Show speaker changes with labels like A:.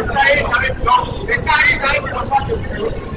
A: Esta es, ¿sabes? No.